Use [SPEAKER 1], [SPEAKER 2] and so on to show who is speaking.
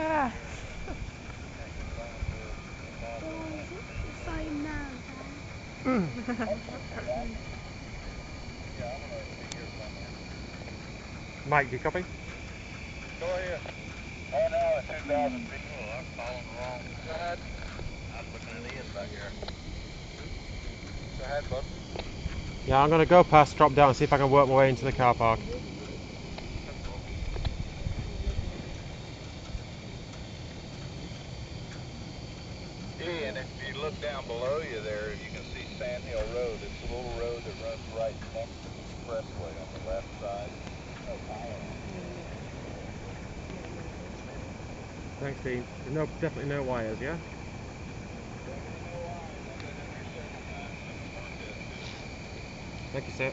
[SPEAKER 1] Mike, do you copy?
[SPEAKER 2] Go ahead. Oh no, it's 2,000 feet. Oh, I'm following wrong. Go ahead. I'm looking at Ian back here. Go ahead, bud.
[SPEAKER 1] Yeah, I'm going to go past, drop down, and see if I can work my way into the car park.
[SPEAKER 2] Ian, if you look down below you there, you can see Sand Hill Road. It's a little road that runs right next to the expressway on the left side.
[SPEAKER 1] Thanks, Dean. There's no, definitely no wires, yeah? Thank you, sir.